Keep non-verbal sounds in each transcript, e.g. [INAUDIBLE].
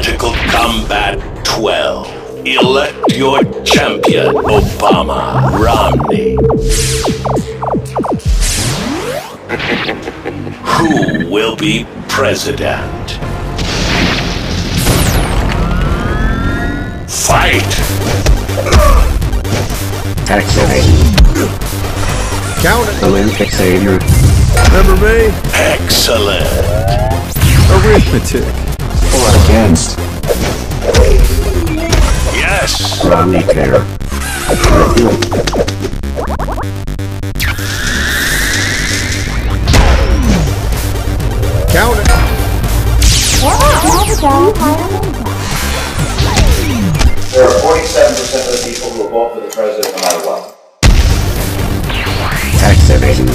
Kombat 12. Elect your champion, Obama Romney. [LAUGHS] Who will be president? Fight! Activate. Count. Olympic Savior. Eh? Remember me? Excellent! Arithmetic. Or against. Yes! Romney Care. Count it. There are 47% of the people who will vote for the president no matter what. Activating.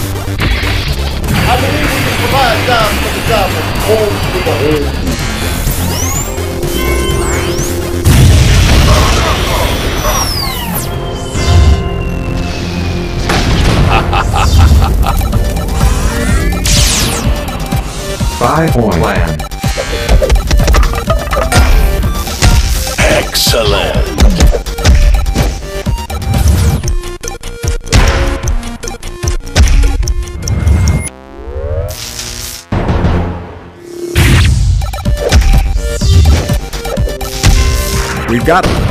I believe we can provide jobs for the jobless, old people. Five point land. Excellent! We've got him.